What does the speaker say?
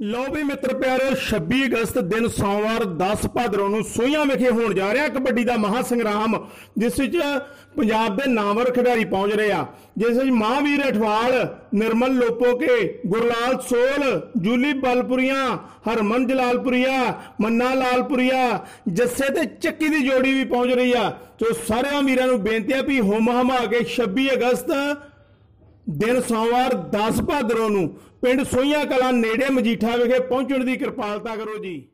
ਲਓ ਵੀ ਮਿੱਤਰ ਪਿਆਰਿਓ 26 ਅਗਸਤ ਦਿਨ ਸੋਮਵਾਰ 10 ਭਾਦਰੋਂ ਨੂੰ ਸੋਹੀਆਂ ਵਿਖੇ ਹੋਣ ਜਾ ਰਿਹਾ ਕਬੱਡੀ ਦਾ ਮਹਾ ਸੰਗਰਾਮ, ਜਿਸ ਵਿੱਚ ਪੰਜਾਬ ਦੇ ਨਾਮਵਰ ਖਿਡਾਰੀ ਪਹੁੰਚ ਰਹੇ ਆ। ਜਿਸ ਵਿੱਚ ਮਹਾਂਵੀਰ ਅਠਵਾਲ, ਨਿਰਮਲ ਲੋਪੋਕੇ, ਗੁਰਲਾਲ ਸੋਲ, ਜੂਲੀ ਬਲਪੁਰੀਆ, ਹਰਮਨ ਜਲਾਲਪੁਰੀਆ, ਮੰਨਾ ਲਾਲਪੁਰੀਆ, ਜੱਸੇ ਤੇ ਚੱਕੀ ਦੀ ਜੋੜੀ ਵੀ ਪਹੁੰਚ ਰਹੀ ਆ। ਸੋ ਸਾਰਿਆਂ ਵੀਰਾਂ ਨੂੰ ਬੇਨਤੀ ਆ ਵੀ ਹੁਮ ਹਮਾ ਕੇ 26 ਅਗਸਤ ਦਿਨ ਸੋਮਵਾਰ 10 ਭਾਦਰੋਂ ਨੂੰ ਪਿੰਡ ਸੋਈਆਂ ਕਲਾਂ ਨੇੜੇ ਮਜੀਠਾ ਵਿਖੇ ਪਹੁੰਚਣ ਦੀ ਕਿਰਪਾਲਤਾ ਕਰੋ ਜੀ।